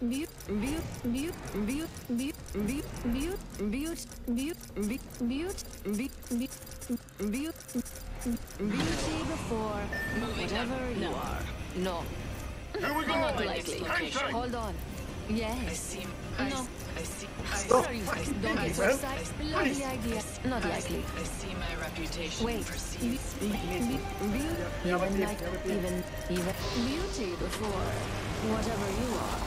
beaut, beaut, beaut, beaut, beaut, beaut, beaut, beaut, beaut, beaut, beaut, beaut, beaut, beauty before whatever you are. No, Here we go. not likely. Hold on. I Yes. see. I, No. I see. I, Sorry, don't get so excited. Love the idea. Not likely. I see my reputation Wait. proceeds. Be- Even even, even beauty before whatever you are.